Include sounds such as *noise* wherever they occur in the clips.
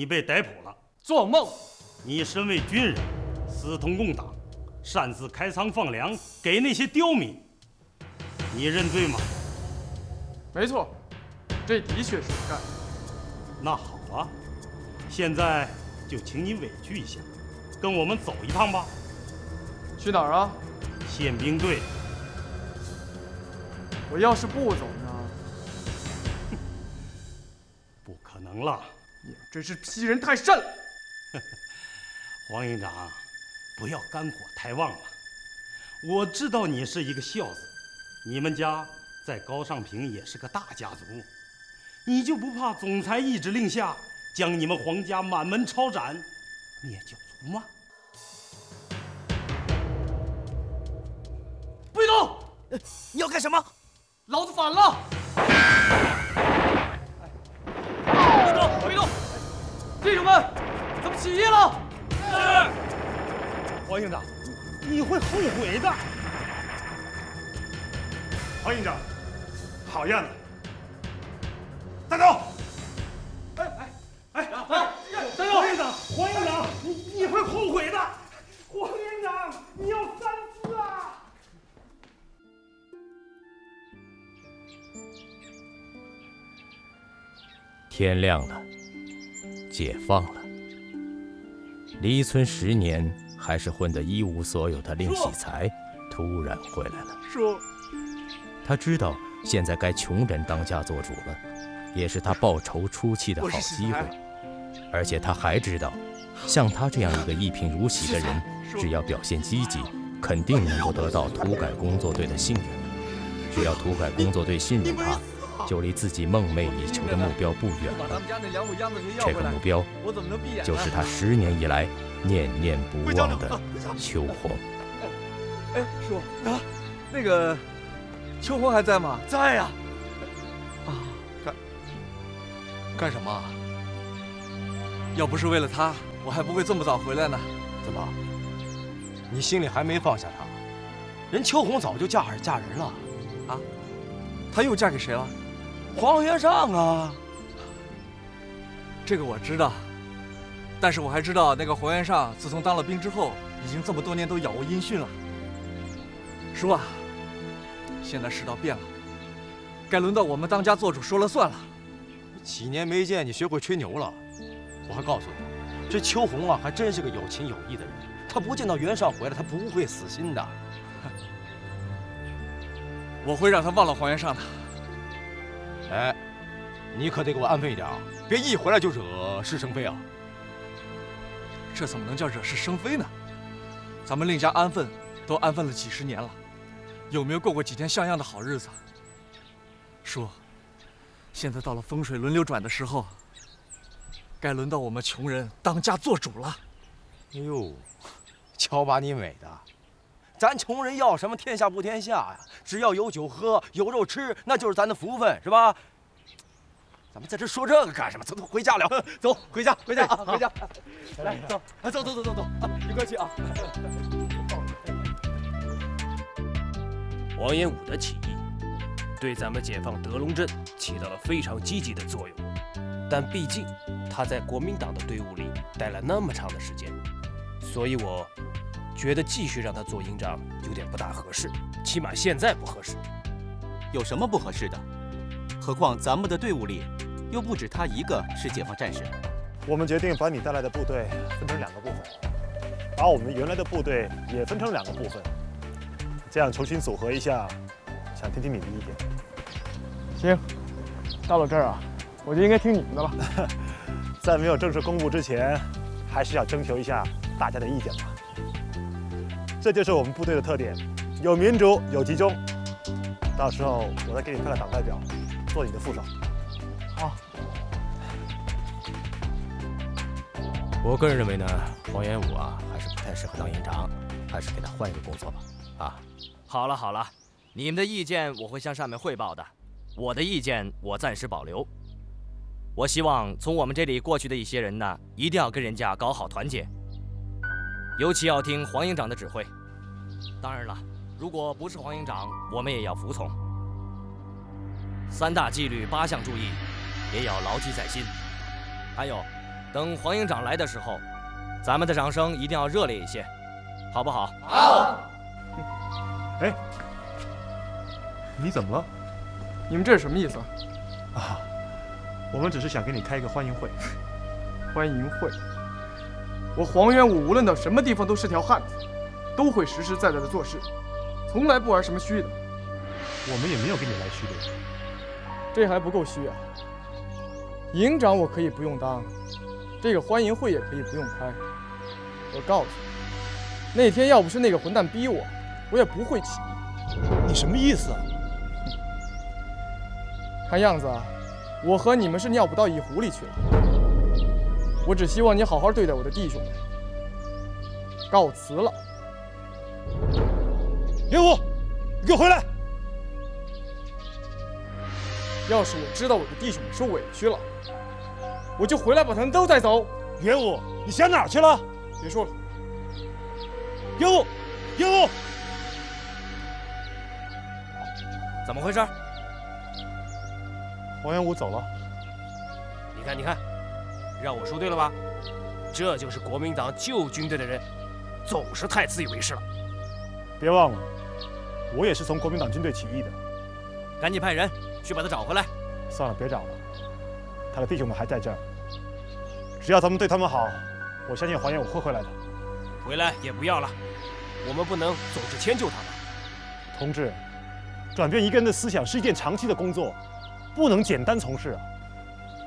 你被逮捕了。做梦！你身为军人，私通共党，擅自开仓放粮给那些刁民，你认罪吗？没错，这的确是我干的。那好啊，现在就请你委屈一下，跟我们走一趟吧。去哪儿啊？宪兵队。我要是不走呢？不可能了，你真是欺人太甚了。*laughs* 黄营长，不要肝火太旺了。我知道你是一个孝子，你们家在高尚平也是个大家族，你就不怕总裁一指令下将你们黄家满门抄斩，灭九族吗？不许动！你要干什么？老子反了！弟兄们，咱们起义了！是，黄营长，你会后悔的。黄营长，好样的！带走！哎哎哎哎！带走！黄营长，黄营长，你你会后悔的。黄营长，你要三思啊！天亮了。解放了，离村十年还是混得一无所有的令喜才，突然回来了。叔，他知道现在该穷人当家做主了，也是他报仇出气的好机会。而且他还知道，像他这样一个一贫如洗的人，只要表现积极，肯定能够得到土改工作队的信任。只要土改工作队信任他。就离自己梦寐以求的目标不远了。这个目标，就是他十年以来念念不忘的秋红。哎，叔啊，那个秋红还在吗？在呀。啊，干干什么？要不是为了他，我还不会这么早回来呢。怎么？你心里还没放下他？人秋红早就嫁儿嫁人了。啊？她又嫁给谁了？黄元上啊，这个我知道，但是我还知道那个黄元上自从当了兵之后，已经这么多年都杳无音讯了。叔啊，现在世道变了，该轮到我们当家做主说了算了。几年没见，你学会吹牛了。我还告诉你，这秋红啊，还真是个有情有义的人。他不见到袁尚回来，他不会死心的。*laughs* 我会让他忘了黄元上的。哎，你可得给我安分一点啊！别一回来就惹是生非啊！这怎么能叫惹是生非呢？咱们令家安分，都安分了几十年了，有没有过过几天像样的好日子？叔，现在到了风水轮流转的时候，该轮到我们穷人当家做主了。哎呦，瞧把你美的！咱穷人要什么天下不天下呀？只要有酒喝，有肉吃，那就是咱的福分，是吧？咱们在这说这个干什么？走走，回家了。走，回家，回家啊，回家。*laughs* 来，走，走走走走走，一块去啊。王延武的起义对咱们解放德龙镇起到了非常积极的作用，但毕竟他在国民党的队伍里待了那么长的时间，所以我觉得继续让他做营长有点不大合适，起码现在不合适。有什么不合适的？何况咱们的队伍里又不止他一个是解放战士。我们决定把你带来的部队分成两个部分，把我们原来的部队也分成两个部分。这样重新组合一下，想听听你的意见。行，到了这儿啊，我就应该听你们的了。*laughs* 在没有正式公布之前，还是要征求一下大家的意见吧。这就是我们部队的特点，有民主，有集中。到时候我再给你派个党代表，做你的副手。好。我个人认为呢，黄元武啊，还是不太适合当营长，还是给他换一个工作吧。啊。好了好了，你们的意见我会向上面汇报的，我的意见我暂时保留。我希望从我们这里过去的一些人呢，一定要跟人家搞好团结，尤其要听黄营长的指挥。当然了，如果不是黄营长，我们也要服从。三大纪律八项注意，也要牢记在心。还有，等黄营长来的时候，咱们的掌声一定要热烈一些，好不好？好。哎，你怎么了？你们这是什么意思？啊，我们只是想给你开一个欢迎会。欢迎会？我黄元武无论到什么地方都是条汉子，都会实实在在的做事，从来不玩什么虚的。我们也没有跟你来虚的。这还不够虚啊！营长我可以不用当，这个欢迎会也可以不用开。我告诉你，那天要不是那个混蛋逼我。我也不会起义，你什么意思啊？看样子啊，我和你们是尿不到一壶里去了。我只希望你好好对待我的弟兄们。告辞了，元武，你给我回来！要是我知道我的弟兄们受委屈了，我就回来把他们都带走。元武，你想哪儿去了？别说了，元武，元武。怎么回事？黄元武走了。你看，你看，让我说对了吧？这就是国民党旧军队的人，总是太自以为是了。别忘了，我也是从国民党军队起义的。赶紧派人去把他找回来。算了，别找了，他的弟兄们还在这儿。只要咱们对他们好，我相信黄元武会回来的。回来也不要了，我们不能总是迁就他们。同志。转变一个人的思想是一件长期的工作，不能简单从事啊。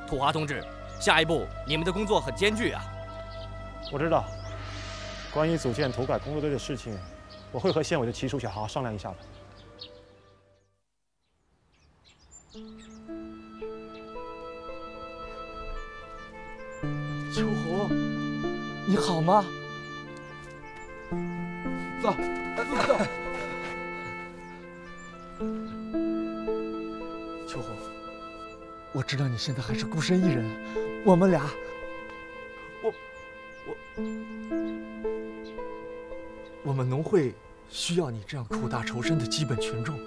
土华同志，下一步你们的工作很艰巨啊。我知道，关于组建土改工作队的事情，我会和县委的齐书记好好商量一下的。秋红，你好吗？走，走走。秋红，我知道你现在还是孤身一人，我们俩，我，我，我们农会需要你这样苦大仇深的基本群众。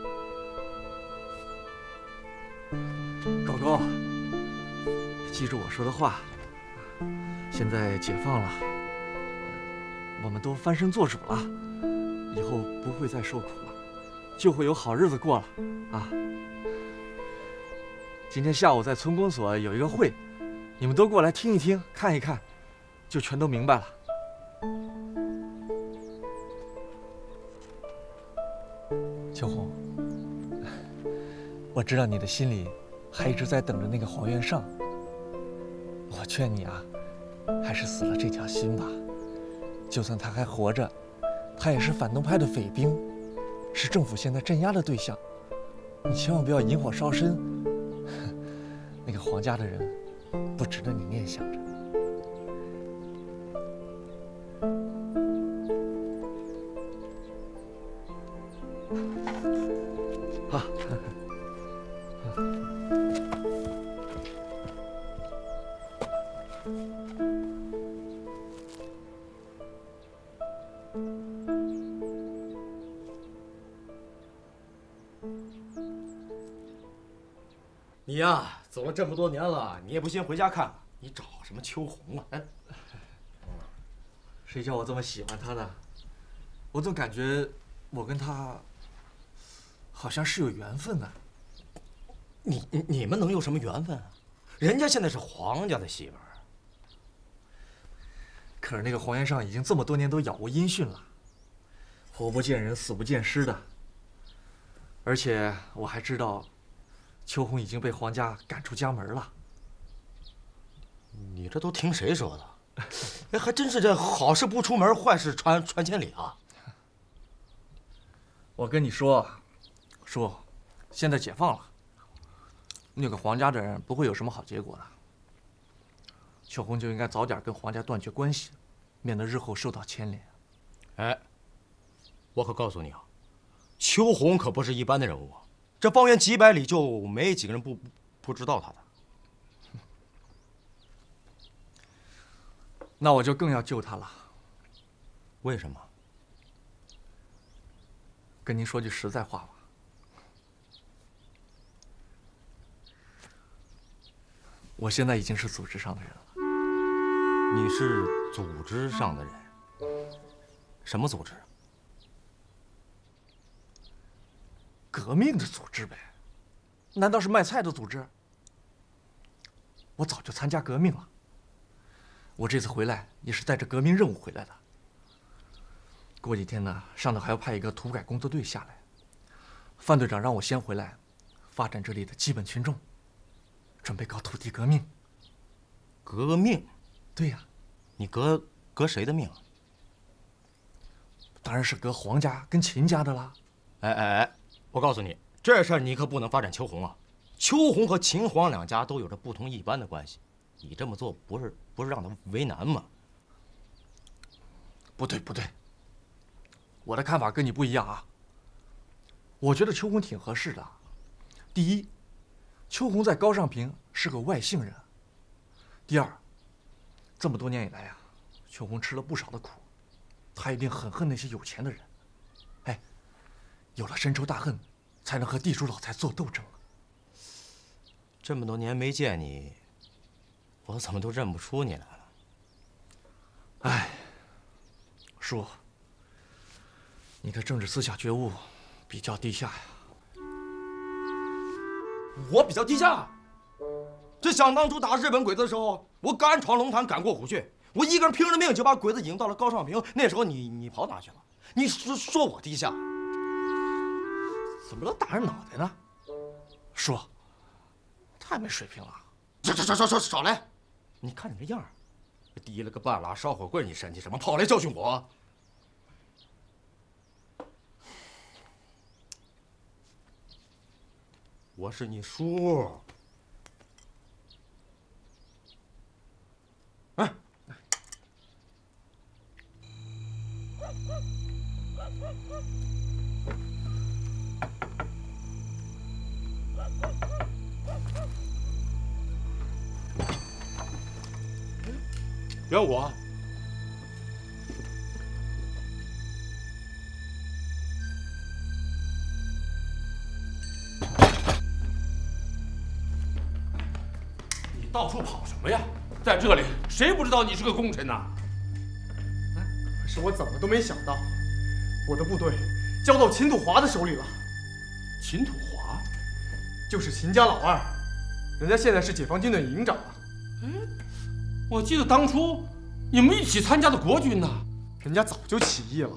狗狗，记住我说的话，现在解放了，我们都翻身做主了，以后不会再受苦了。就会有好日子过了，啊！今天下午在村公所有一个会，你们都过来听一听、看一看，就全都明白了。秋红，我知道你的心里还一直在等着那个黄元胜，我劝你啊，还是死了这条心吧。就算他还活着，他也是反动派的匪兵。是政府现在镇压的对象，你千万不要引火烧身。*laughs* 那个黄家的人，值得你念想着。走了这么多年了，你也不先回家看看，你找什么秋红啊？哎，谁叫我这么喜欢她呢？我总感觉我跟她好像是有缘分呢。你你你们能有什么缘分啊？人家现在是皇家的媳妇儿。可是那个黄岩上已经这么多年都杳无音讯了，活不见人，死不见尸的。而且我还知道。秋红已经被皇家赶出家门了。你这都听谁说的？*laughs* 哎，还真是这好事不出门，坏事传传千里啊！我跟你说，叔，现在解放了，那个皇家的人不会有什么好结果的。秋红就应该早点跟皇家断绝关系，免得日后受到牵连。哎，我可告诉你啊，秋红可不是一般的人物。这方圆几百里就没几个人不不知道他的。那我就更要救他了。为什么？跟您说句实在话吧，我现在已经是组织上的人了。你是组织上的人？什么组织？革命的组织呗，难道是卖菜的组织？我早就参加革命了。我这次回来也是带着革命任务回来的。过几天呢，上头还要派一个土改工作队下来。范队长让我先回来，发展这里的基本群众，准备搞土地革命。革命？对呀，你革革谁的命？当然是革皇家跟秦家的啦。哎哎哎！我告诉你，这事儿你可不能发展秋红啊！秋红和秦黄两家都有着不同一般的关系，你这么做不是不是让他为难吗？不对不对，我的看法跟你不一样啊。我觉得秋红挺合适的。第一，秋红在高尚平是个外姓人；第二，这么多年以来呀，秋红吃了不少的苦，她一定很恨那些有钱的人。有了深仇大恨，才能和地主老财做斗争。这么多年没见你，我怎么都认不出你来了？哎，叔，你的政治思想觉悟比较低下呀。我比较低下？这想当初打日本鬼子的时候，我敢闯龙潭，敢过虎穴，我一个人拼了命就把鬼子引到了高尚坪。那时候你你跑哪去了？你说说我低下？怎么老打人脑袋呢？叔，太没水平了！少少少少少少来！你看你这样，提了个半拉烧火棍，你生气什么？跑来教训我？我是你叔。哎。元武，你到处跑什么呀？在这里，谁不知道你是个功臣呐？可是我怎么都没想到，我的部队交到秦土华的手里了。秦土华，就是秦家老二，人家现在是解放军的营长啊。我记得当初你们一起参加的国军呢，人家早就起义了。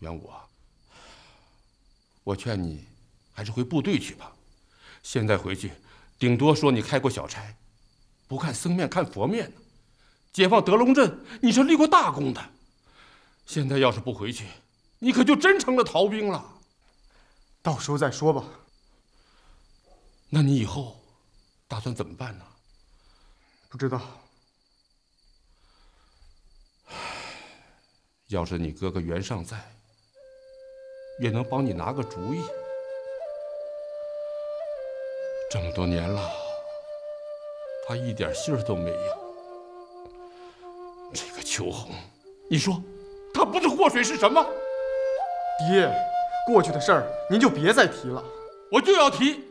元武啊，我劝你还是回部队去吧。现在回去，顶多说你开过小差，不看僧面看佛面呢。解放德龙镇，你是立过大功的。现在要是不回去，你可就真成了逃兵了。到时候再说吧。那你以后打算怎么办呢？不知道。*sighs* 要是你哥哥袁尚在，也能帮你拿个主意。这么多年了，他一点信儿都没有。这个秋红，你说他不是祸水是什么？爹，过去的事儿您就别再提了。我就要提。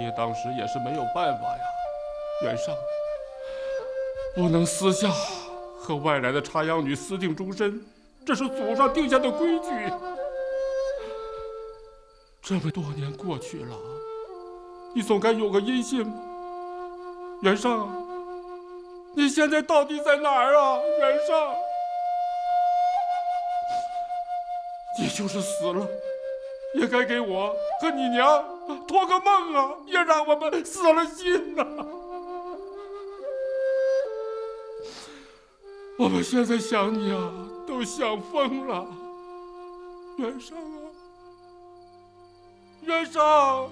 爹当时也是没有办法呀，袁尚，不能私下和外来的插秧女私定终身，这是祖上定下的规矩。这么多年过去了，你总该有个音信吧？袁尚，你现在到底在哪儿啊？袁尚，你就是死了，也该给我和你娘托个梦啊，也让我们死了心呐。我们现在想你啊，都想疯了，袁尚啊，袁尚，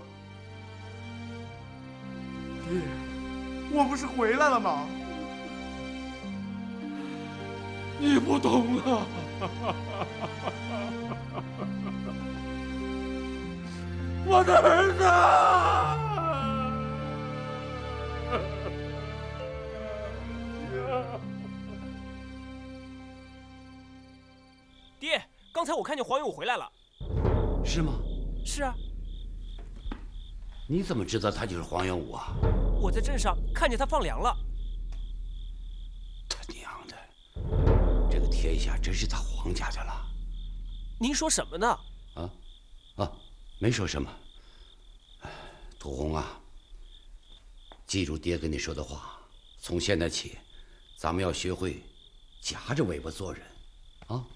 爹，我不是回来了吗？你不懂啊。*laughs* 我的儿子！爹，刚才我看见黄勇回来了。是吗？是啊，你怎么知道他就是黄元武啊？我在镇上看见他放粮了。他娘的，这个天下真是他黄家的了。您说什么呢？啊啊，没说什么。土红啊，记住爹跟你说的话，从现在起，咱们要学会夹着尾巴做人，啊。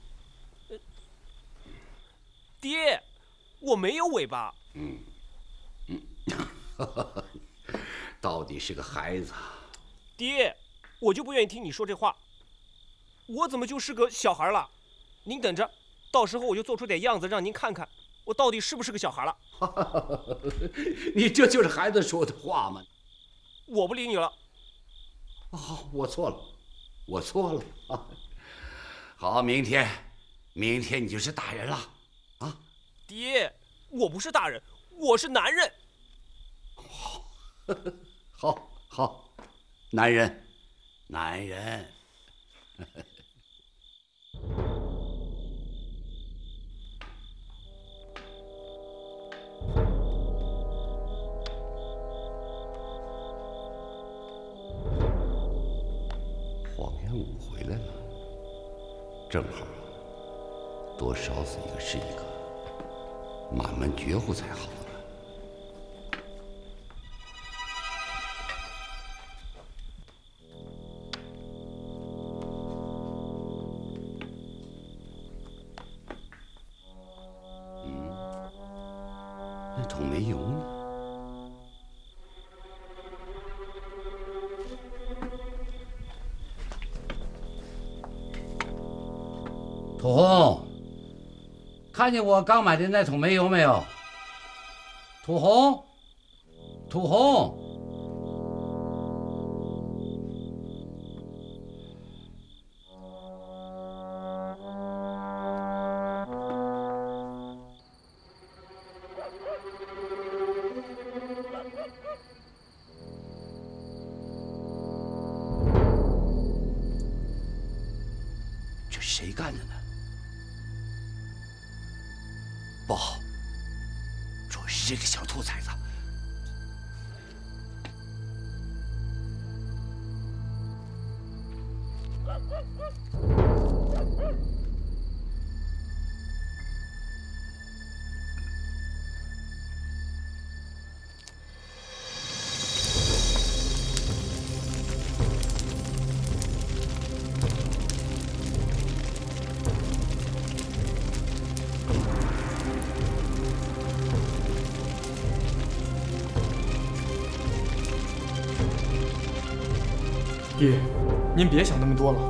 爹，我没有尾巴。嗯嗯，*laughs* 到底是个孩子。爹，我就不愿意听你说这话。我怎么就是个小孩了？您等着，到时候我就做出点样子让您看看，我到底是不是个小孩了。*laughs* 你这就是孩子说的话吗？我不理你了。好，我错了，我错了啊。*laughs* 好，明天，明天你就是大人了。啊，爹，我不是大人，我是男人。*laughs* 好，好，好，男人，男人。黄元五回来了，正好。多烧死一个是一个，满门绝户才好看见我刚买的那桶煤油没有？土红，土红，您别想那么多了，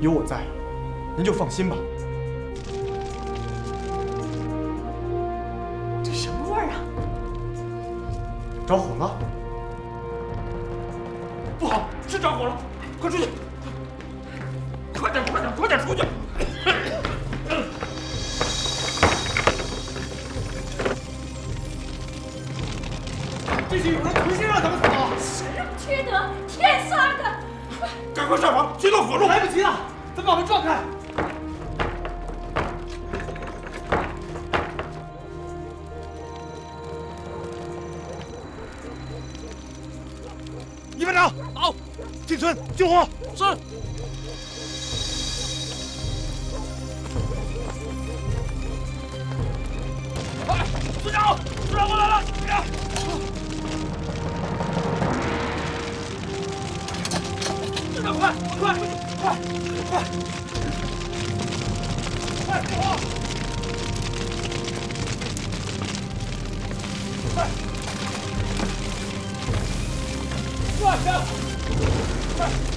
有我在，您就放心吧。这什么味儿啊？着火了！快！快点！快快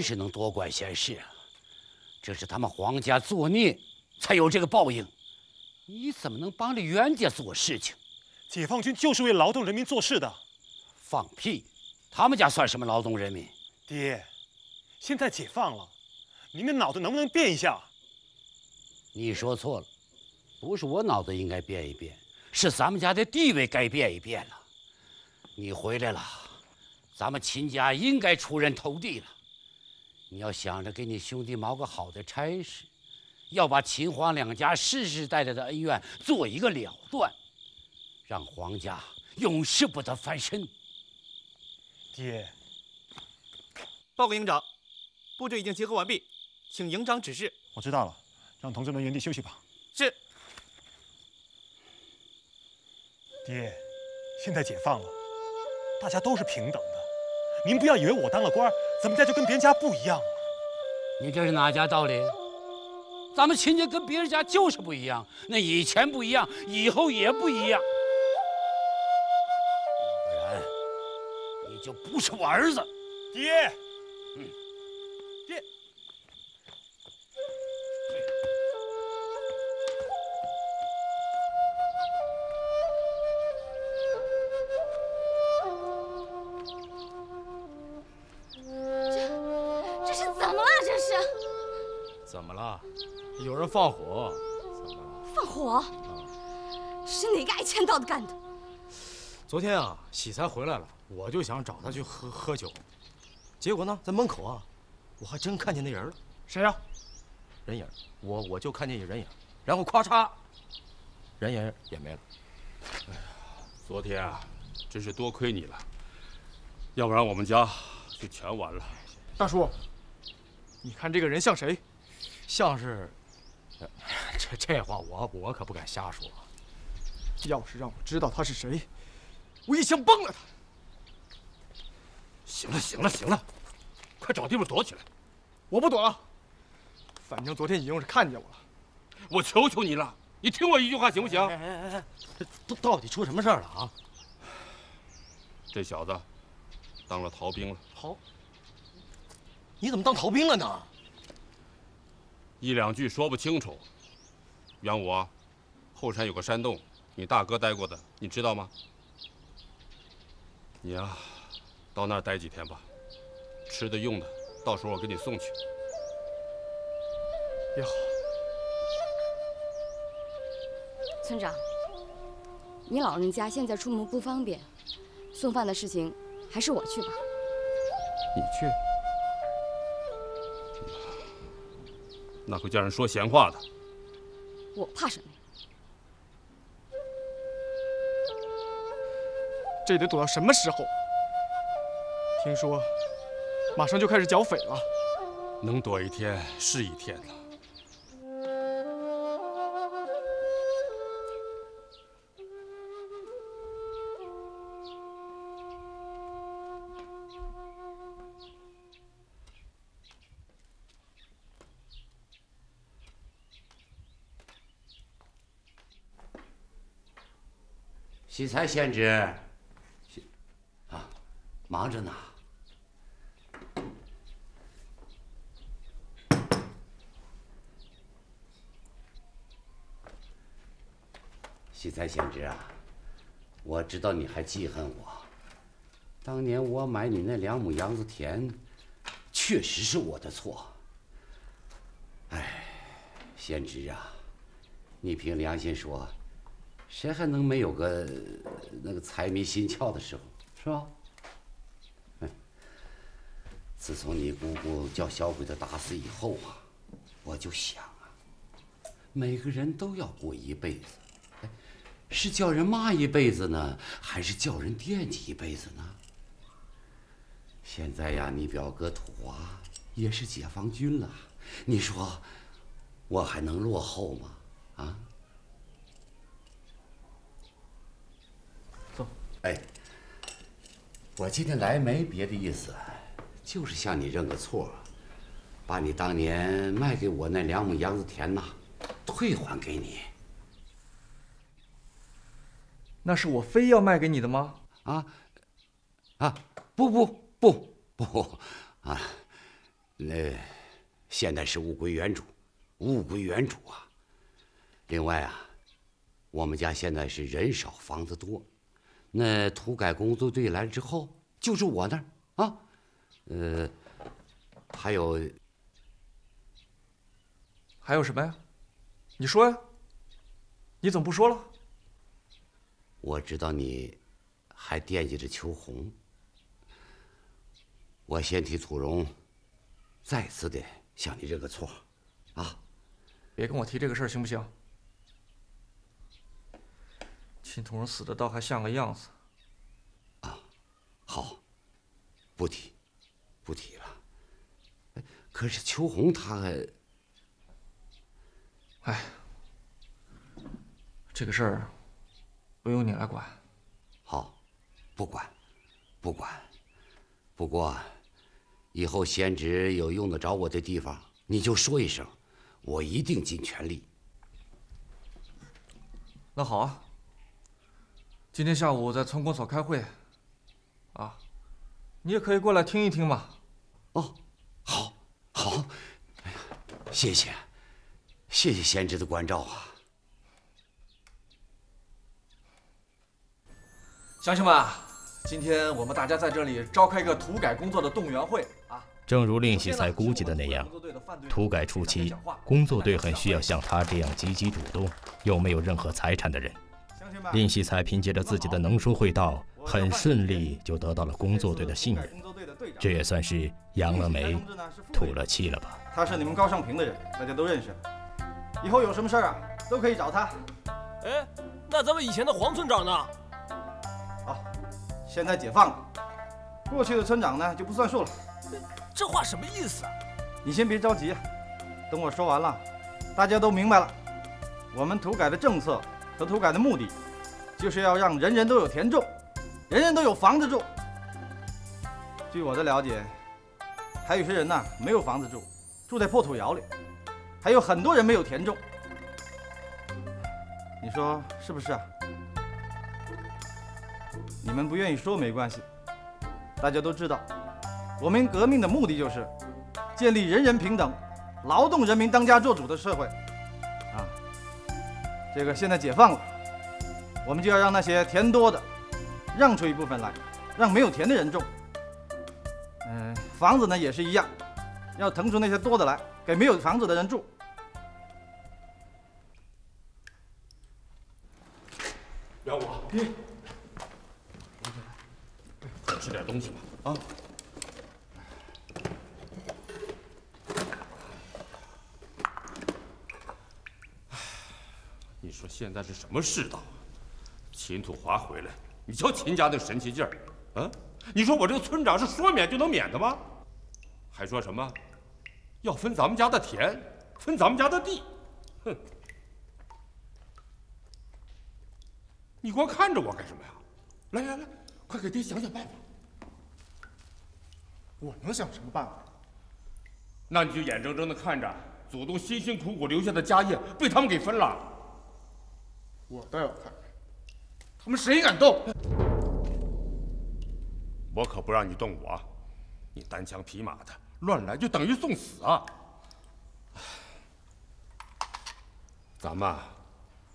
真是能多管闲事啊！这是他们皇家作孽，才有这个报应。你怎么能帮着袁家做事情？解放军就是为劳动人民做事的。放屁！他们家算什么劳动人民？爹，现在解放了，您的脑子能不能变一下？你说错了，不是我脑子应该变一变，是咱们家的地位该变一变了。你回来了，咱们秦家应该出人头地了。你要想着给你兄弟谋个好的差事，要把秦皇两家世世代代的恩怨做一个了断，让皇家永世不得翻身。爹，报告营长，部队已经集合完毕，请营长指示。我知道了，让同志们原地休息吧。是。爹，现在解放了，大家都是平等的。您不要以为我当了官，咱们家就跟别人家不一样了。你这是哪家道理？咱们秦家跟别人家就是不一样，那以前不一样，以后也不一样。要不然，你就不是我儿子。爹，嗯，放火？怎么了？放火？是哪个挨千刀的干的？昨天啊，喜才回来了，我就想找他去喝喝酒，结果呢，在门口啊，我还真看见那人了。谁呀、人影，我我就看见一人影，然后咔嚓，人影也没了。哎呀昨天啊，真是多亏你了，要不然我们家就全完了。大叔，你看这个人像谁？像是，呃 *laughs* 这这话我我可不敢瞎说。要是让我知道他是谁，我一枪崩了他。行了行了行了，快找地方躲起来。我不躲了，反正昨天已经是看见我了。我求求你了，你听我一句话行不行？哎哎哎，都到底出什么事儿了啊？这小子当了逃兵了。逃？你怎么当逃兵了呢？一两句说不清楚。元武啊，后山有个山洞，你大哥待过的，你知道吗？你呀、到那儿待几天吧，吃的用的，到时候我给你送去。也好，村长，你老人家现在出门不方便，送饭的事情还是我去吧。你去？那会叫人说闲话的。我怕什么呀？这得躲到什么时候？听说马上就开始剿匪了。能躲一天是一天了。喜才贤侄，啊，忙着呢。喜才贤侄啊，我知道你还记恨我。当年我买你那两亩秧子田，确实是我的错。哎，贤侄啊，你凭良心说，谁还能没有个那个财迷心窍的时候，是吧？自从你姑姑叫小鬼子打死以后啊，我就想啊，每个人都要过一辈子。是叫人骂一辈子呢，还是叫人惦记一辈子呢？现在呀，你表哥土华也是解放军了，你说我还能落后吗？啊？哎，我今天来没别的意思，就是向你认个错，把你当年卖给我那两亩杨子田呐，退还给你。那是我非要卖给你的吗？啊，啊，不不不不，啊，那现在是物归原主，物归原主啊。另外啊，我们家现在是人少房子多，那土改工作队来了之后，就住我那儿啊。呃，还有，还有什么呀？你说呀。你怎么不说了？我知道你还惦记着秋红，我先替楚荣再次的向你认个错，啊！别跟我提这个事儿，行不行？秦同荣死的倒还像个样子。啊，好，不提，不提了。可是秋红她……哎，这个事儿。不用你来管，好，不管，不管。不过，以后贤侄有用得着我的地方，你就说一声，我一定尽全力。那好啊，今天下午在村公所开会，啊，你也可以过来听一听嘛。哦，好，好，哎呀，谢谢，谢谢贤侄的关照啊。乡亲们，今天我们大家在这里召开一个土改工作的动员会啊。正如令喜才估计的那样，土改初期，工作队很需要像他这样积极主动又没有任何财产的人。令喜才凭借着自己的能说会道，很顺利就得到了工作队的信任，这也算是扬了眉，吐了气了吧？他是你们高尚平的人，大家都认识。以后有什么事儿啊，都可以找他。哎，那咱们以前的黄村长呢？现在解放了，过去的村长呢就不算数了。这话什么意思啊？你先别着急，等我说完了，大家都明白了。我们土改的政策和土改的目的，就是要让人人都有田种，人人都有房子住。据我的了解，还有些人呢没有房子住，住在破土窑里，还有很多人没有田种。你说是不是啊？你们不愿意说没关系，大家都知道，我们革命的目的就是建立人人平等、劳动人民当家作主的社会。啊，这个现在解放了，我们就要让那些田多的让出一部分来，让没有田的人种。嗯，房子呢也是一样，要腾出那些多的来，给没有房子的人住。让我。吃点东西吧，啊！你说现在是什么世道啊？秦土华回来，你瞧秦家那神气劲儿，啊！你说我这个村长是说免就能免的吗？还说什么要分咱们家的田，分咱们家的地，哼！你光看着我干什么呀？来来来，快给爹想想办法！我能想什么办法？那你就眼睁睁的看着祖宗辛辛苦苦留下的家业被他们给分了。我倒要看看，他们谁敢动？我可不让你动我，你单枪匹马的乱来就等于送死啊！咱们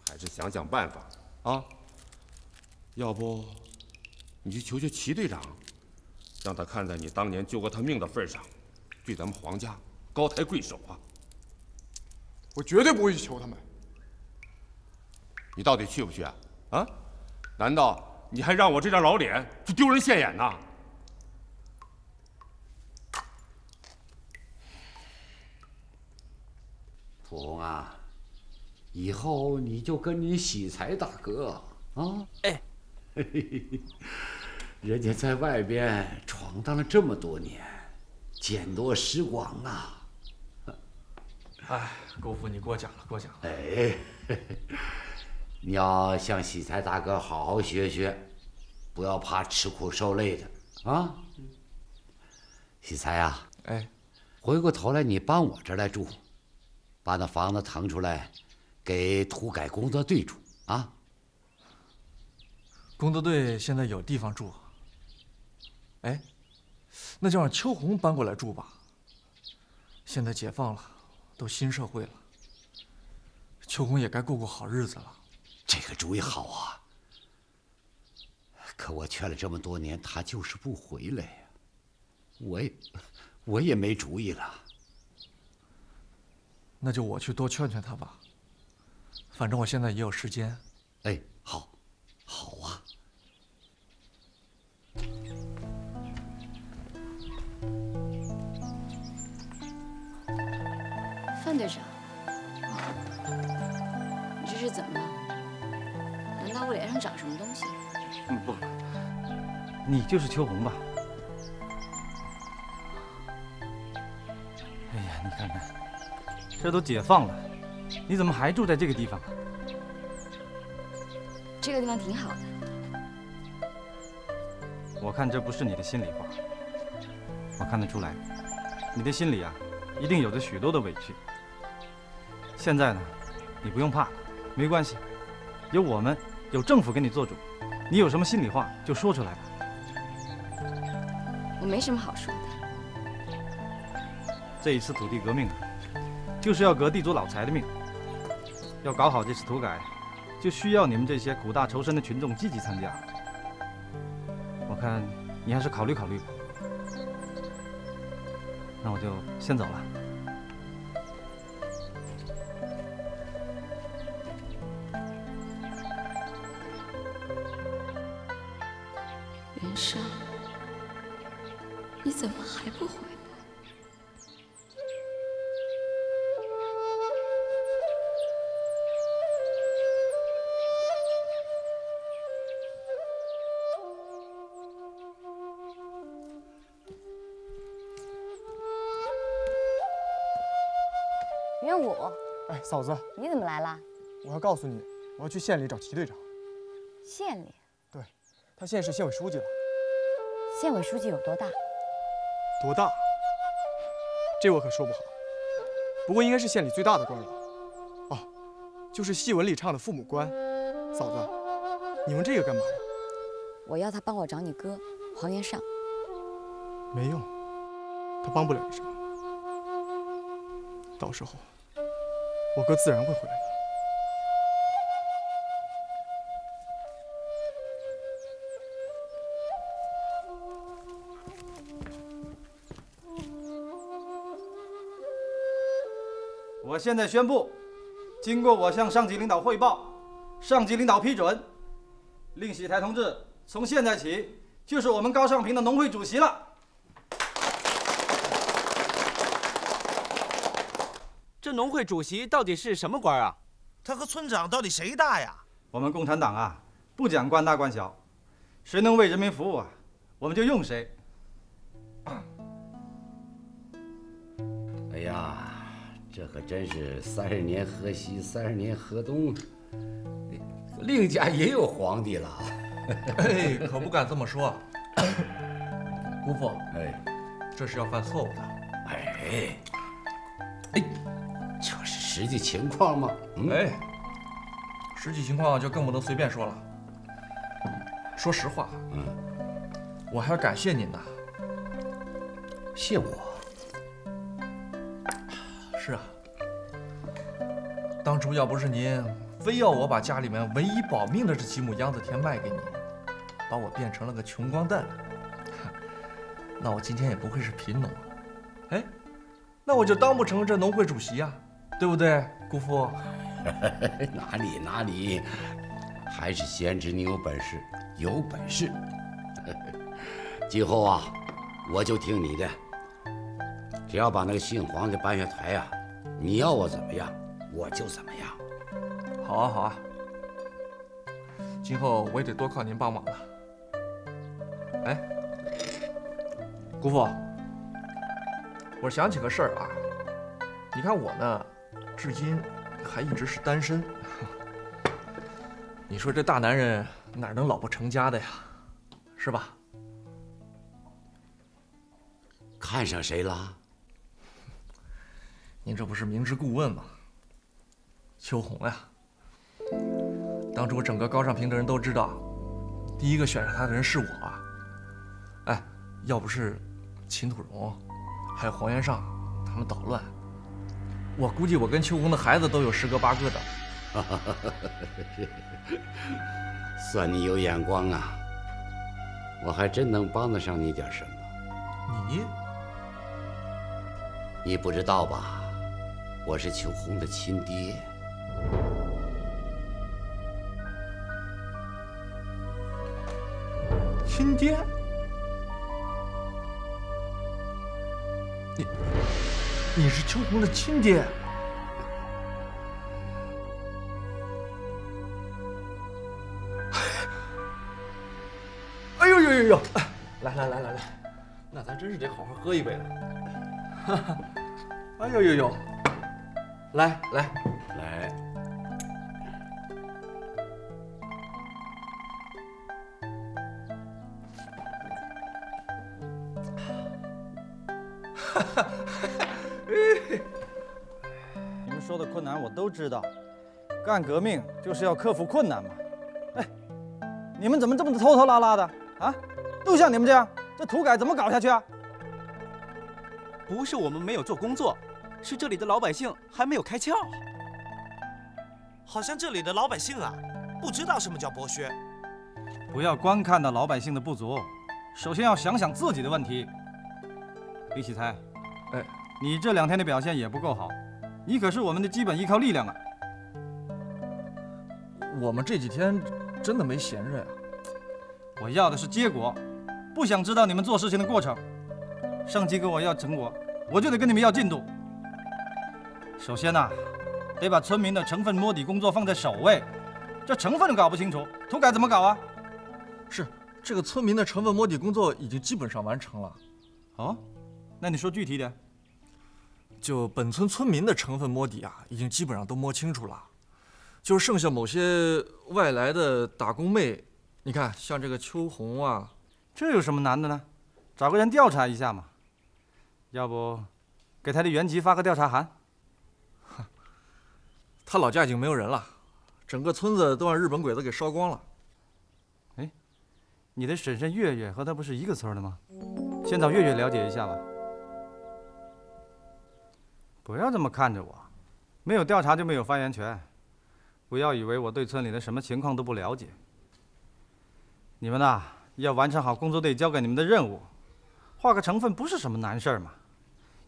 还是想想办法啊！要不，你去求求齐队长，让他看在你当年救过他命的份上，对咱们皇家高抬贵手啊！我绝对不会去求他们。你到底去不去啊？啊？难道你还让我这张老脸去丢人现眼呐？土红啊，以后你就跟你喜才大哥啊，哎，*laughs* 人家在外边闯荡了这么多年，见多识广啊。哎，姑父，你过奖了，过奖了。哎，你要向喜才大哥好好学学，不要怕吃苦受累的啊。喜才啊，哎，回过头来你搬我这儿来住，把那房子腾出来，给土改工作队住啊。工作队现在有地方住。哎，那就让秋红搬过来住吧。现在解放了。都新社会了，秋红也该过过好日子了。这个主意好啊！可我劝了这么多年，他就是不回来呀。我也，我也没主意了。那就我去多劝劝他吧。反正我现在也有时间。哎，好，好啊。范队长，你这是怎么了？难道我脸上长什么东西？嗯，不，你就是秋红吧？哎呀，你看看，这都解放了，你怎么还住在这个地方？这个地方挺好的。我看这不是你的心里话，我看得出来，你的心里啊，一定有着许多的委屈。现在呢，你不用怕，没关系，有我们，有政府给你做主，你有什么心里话就说出来吧。我没什么好说的。这一次土地革命啊，就是要革地主老财的命。要搞好这次土改，就需要你们这些苦大仇深的群众积极参加。我看你还是考虑考虑吧。那我就先走了。元武，哎，嫂子，你怎么来了？我要告诉你，我要去县里找齐队长。县里？对，他现在是县委书记了。县委书记有多大？多大？这我可说不好。不过应该是县里最大的官了。哦，就是戏文里唱的父母官。嫂子，你问这个干嘛呀？我要他帮我找你哥黄元尚。没用，他帮不了你什么。到时候，我哥自然会回来的。我现在宣布，经过我向上级领导汇报，上级领导批准，令喜台同志从现在起就是我们高尚平的农会主席了。这农会主席到底是什么官啊？他和村长到底谁大呀？我们共产党啊，不讲官大官小，谁能为人民服务啊，我们就用谁。哎呀！这可真是三十年河西，三十年河东。令家也有皇帝了。哎，可不敢这么说。*clears throat* 姑父，哎，这是要犯错误的。哎，哎，实际情况吗？哎，实际情况就更不能随便说了。说实话，嗯，我还要感谢您呢。谢我？是啊，当初要不是您非要我把家里面唯一保命的这几亩秧子田卖给你，把我变成了个穷光蛋，*laughs* 那我今天也不会是贫农。哎，那我就当不成这农会主席呀，对不对，姑父？*laughs* 哪里哪里，还是贤侄你有本事，有本事。*laughs* 今后啊，我就听你的，只要把那个姓黄的搬下台呀，你要我怎么样，我就怎么样。好啊好啊，今后我也得多靠您帮忙了。哎，姑父，我想起个事儿啊，你看我呢，至今还一直是单身。*laughs* 你说这大男人哪能老不成家的呀？是吧？看上谁了？您这不是明知故问吗？秋红呀，当初整个高尚平的人都知道，第一个选上他的人是我。哎，要不是秦土荣，还有黄元尚他们捣乱，我估计我跟秋红的孩子都有十个八个的。*laughs* 算你有眼光啊！我还真能帮得上你点什么。你？你不知道吧？我是秋红的亲爹。亲爹？你是秋红的亲爹？哎呦呦呦呦！来来来来来，那咱真是得好好喝一杯了。哈哈哎呦呦呦！来来，我都知道，干革命就是要克服困难嘛。哎，你们怎么这么拖拖拉拉的啊？都像你们这样，这土改怎么搞下去啊？不是我们没有做工作，是这里的老百姓还没有开窍。好像这里的老百姓啊，不知道什么叫剥削。不要光看到老百姓的不足，首先要想想自己的问题。李喜才，哎，你这两天的表现也不够好，你可是我们的基本依靠力量啊。我们这几天真的没闲着呀。我要的是结果，不想知道你们做事情的过程。上级跟我要成果，我就得跟你们要进度。首先呐，得把村民的成分摸底工作放在首位。这成分都搞不清楚，土改怎么搞啊？是，这个村民的成分摸底工作已经基本上完成了。哦，那你说具体点。就本村村民的成分摸底啊，已经基本上都摸清楚了，就剩下某些外来的打工妹。你看，像这个秋红啊，这有什么难的呢？找个人调查一下嘛。要不，给他的原籍发个调查函。他老家已经没有人了，整个村子都让日本鬼子给烧光了。哎，你的婶婶月月和他不是一个村的吗？先找月月了解一下吧。不要这么看着我，没有调查就没有发言权。不要以为我对村里的什么情况都不了解。你们呐，要完成好工作队交给你们的任务，划个成分不是什么难事儿嘛。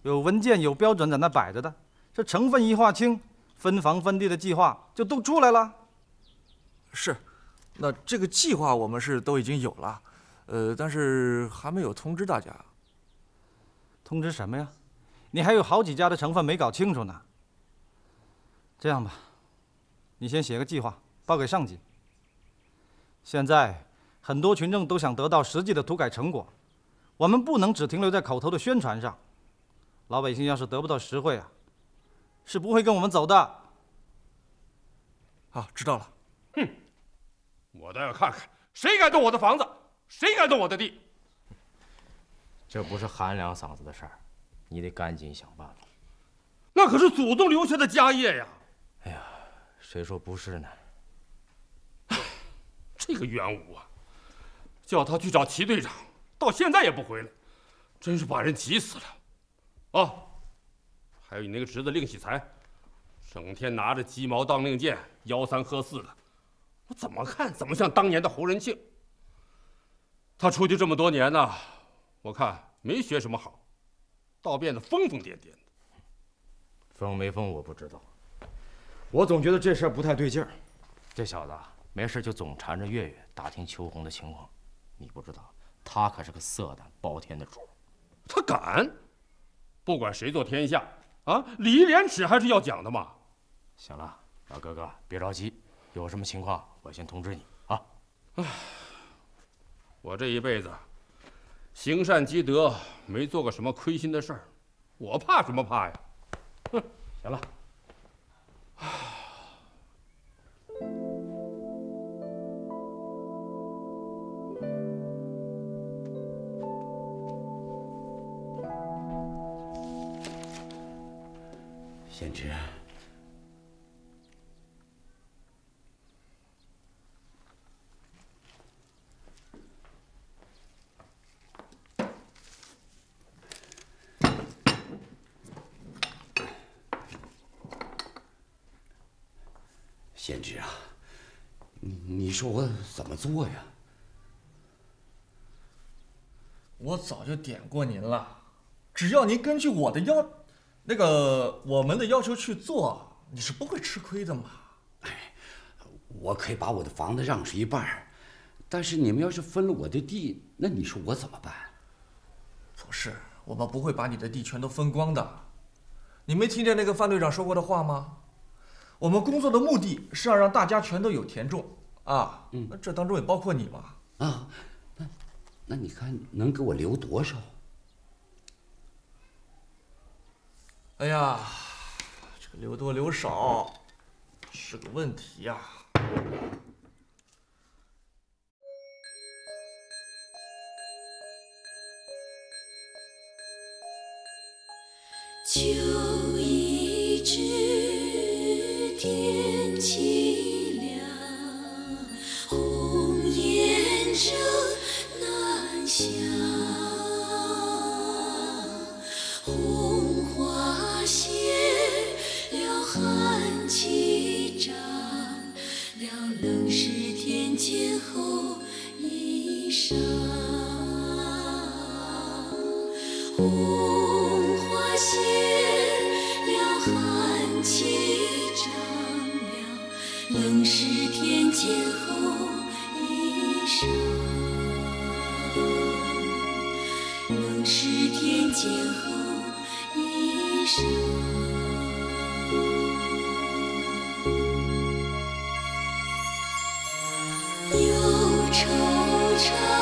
有文件有标准在那摆着的，这成分一划清，分房分地的计划就都出来了。是，那这个计划我们是都已经有了，呃，但是还没有通知大家。通知什么呀？你还有好几家的成分没搞清楚呢。这样吧，你先写个计划报给上级。现在很多群众都想得到实际的土改成果，我们不能只停留在口头的宣传上。老百姓要是得不到实惠啊，是不会跟我们走的。好，知道了。哼，我倒要看看谁敢动我的房子，谁敢动我的地。这不是喊两嗓子的事儿，你得赶紧想办法。那可是祖宗留下的家业呀！哎呀，谁说不是呢？这个元武啊，叫他去找齐队长，到现在也不回来，真是把人急死了。啊，还有你那个侄子令喜才，整天拿着鸡毛当令箭，吆三喝四的，我怎么看怎么像当年的胡仁庆。他出去这么多年呢，我看没学什么好，倒变得疯疯癫癫的。疯没疯我不知道，我总觉得这事儿不太对劲儿。这小子没事就总缠着月月打听秋红的情况，你不知道，他可是个色胆包天的主。他敢？不管谁做天下，啊，礼义廉耻还是要讲的嘛。行了，老哥哥别着急，有什么情况我先通知你啊。唉，我这一辈子行善积德，没做过什么亏心的事儿，我怕什么怕呀？哼，行了。贤侄，说我怎么做呀？我早就点过您了，只要您根据我的要。那个我们的要求去做，你是不会吃亏的嘛？哎，我可以把我的房子让出一半但是你们要是分了我的地，那你说我怎么办？不是，我们不会把你的地全都分光的。你没听见那个范队长说过的话吗？我们工作的目的是要让大家全都有田种啊。嗯，这当中也包括你嘛。啊，那那你看能给我留多少？哎呀，这个留多留少是个问题呀。秋已至，天气颜正南下。天后衣裳，红花谢了寒气长了，冷是天前后能是天间好一生忧愁愁